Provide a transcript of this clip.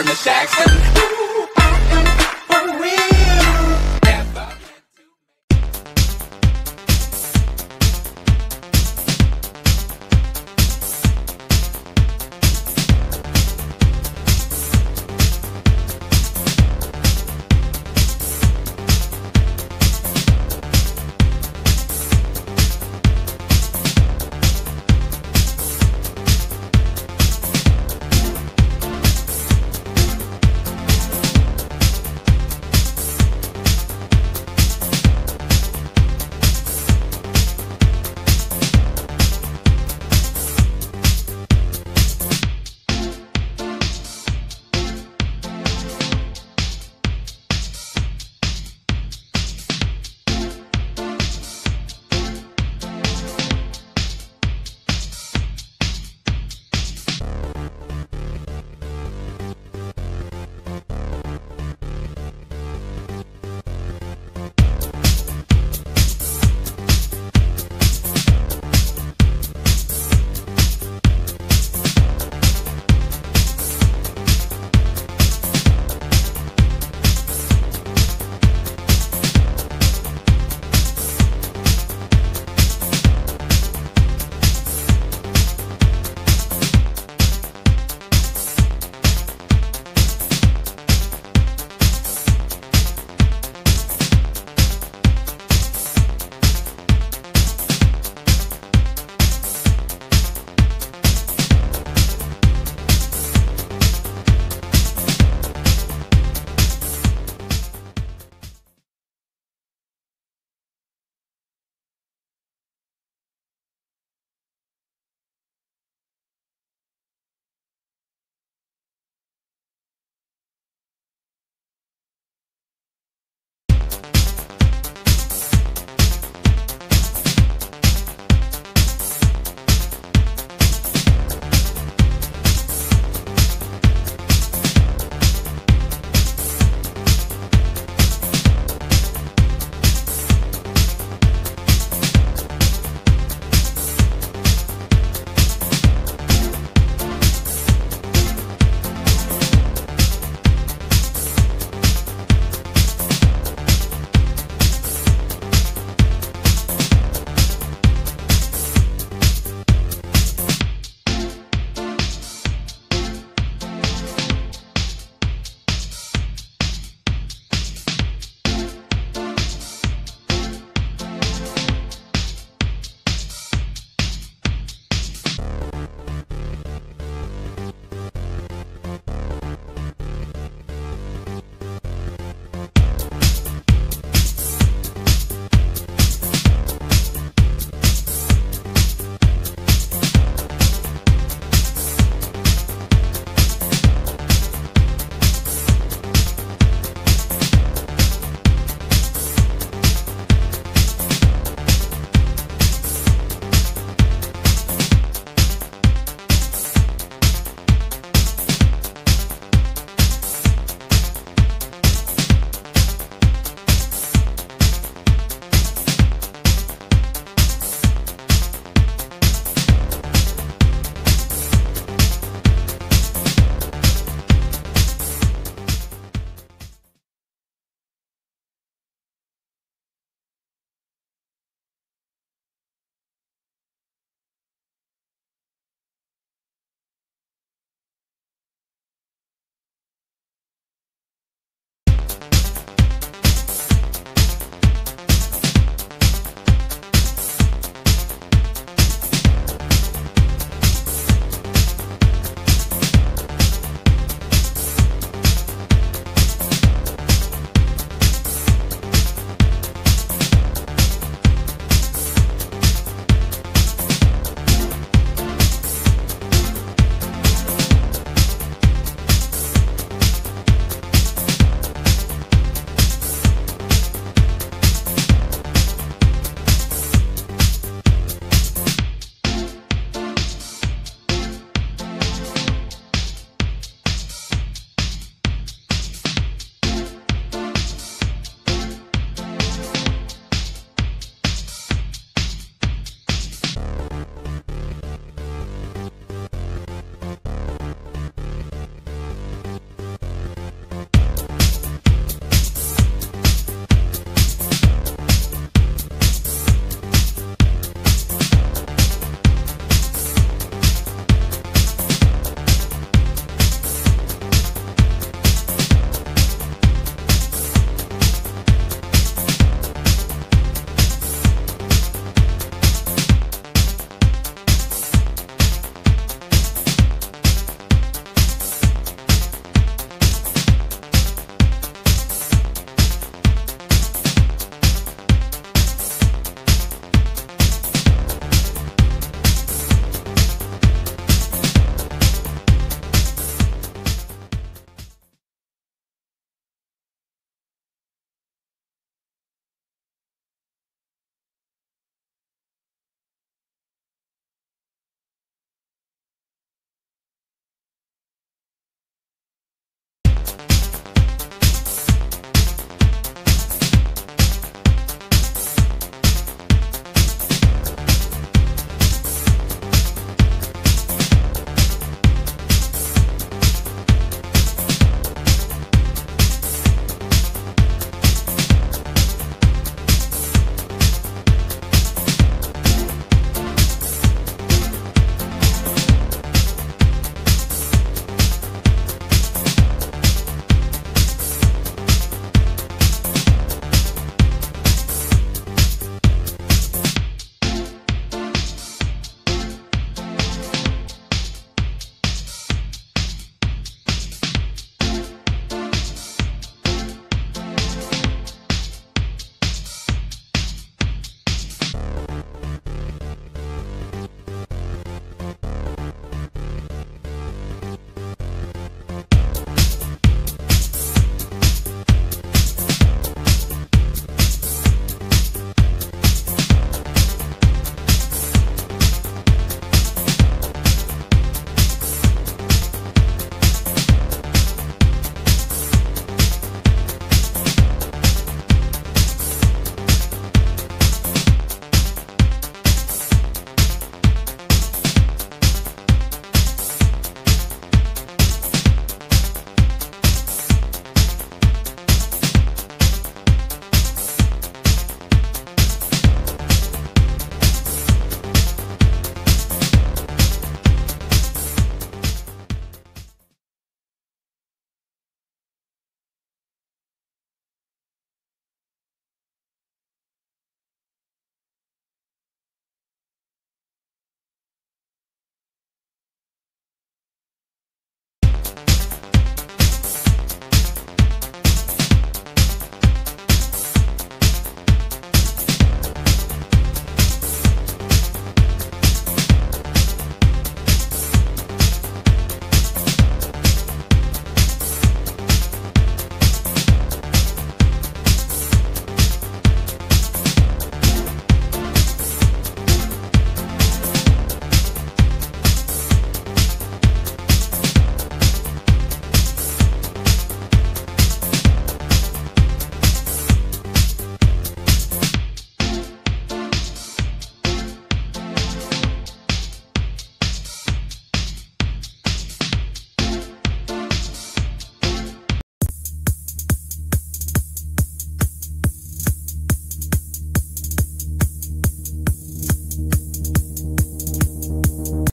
in the Jackson.